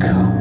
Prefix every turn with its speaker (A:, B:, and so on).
A: Go.